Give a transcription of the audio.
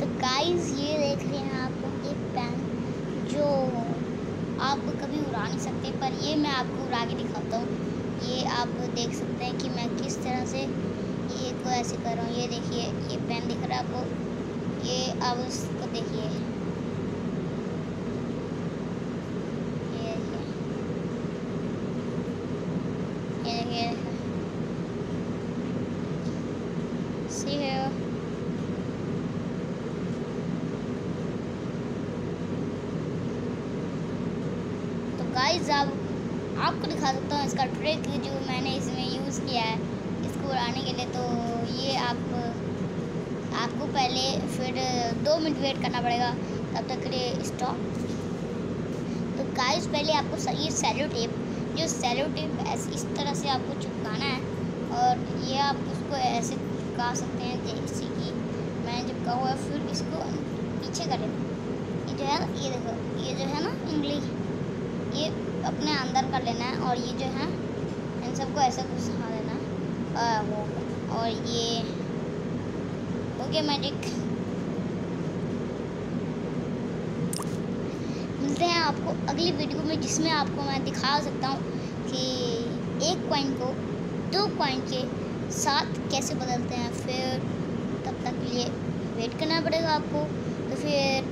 तो गाइस ये देख रहे हैं आप एक पेन जो आप कभी उड़ा नहीं सकते, पर ये मैं आपको उड़ा के दिखाता हूँ। ये आप देख सकते हैं कि मैं किस तरह से ये को ऐसे कर रहा हूँ। ये देखिए, ये पेन दिख रहा है आपको। ये आप उसको देखिए। देखिए। See here तो गाइस अब आपको दिखा सकता हूँ इसका ट्रिक जो मैंने इसमें यूज़ किया है इसको उड़ाने के लिए। तो ये आप, आपको पहले फिर दो मिनट वेट करना पड़ेगा, तब तक के लिए स्टॉप तो गाइस पहले आपको ये सैलो टेप जो सैलो टेप ऐसे, इस तरह से आपको चिपकाना है। और ये आप उसको ऐसे चिपका सकते हैं जैसे कि मैंने चिपका हुआ फिर इसको पीछे करें ये जो है ये देखो, ये जो है ना उंगली ये अपने अंदर कर लेना है और ये जो है, इन सबको ऐसे घुसा देना है। वो, और ये ओके मैजिक मिलते हैं आपको अगली वीडियो में, जिसमें आपको मैं दिखा सकता हूँ कि एक कॉइन को दो कॉइन के साथ कैसे बदलते हैं। फिर तब तक के लिए वेट करना पड़ेगा आपको। तो फिर